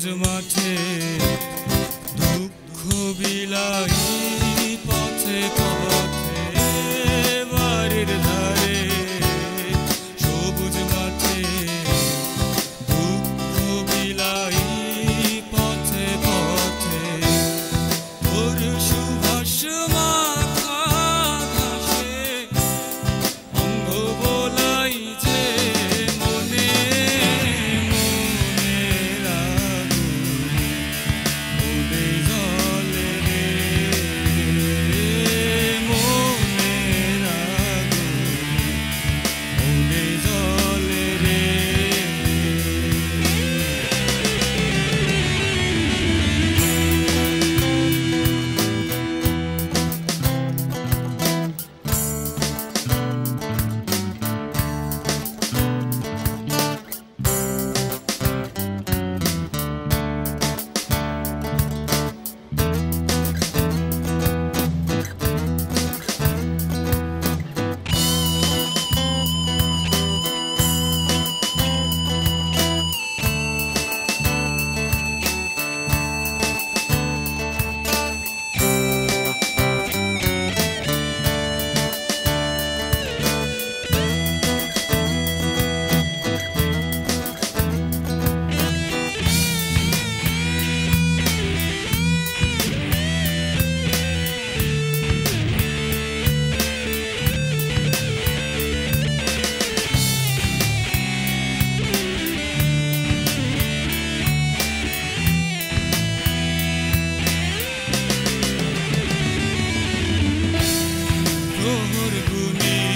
সবুজ মাঠে দুঃখ বিলাই পথে পথে need.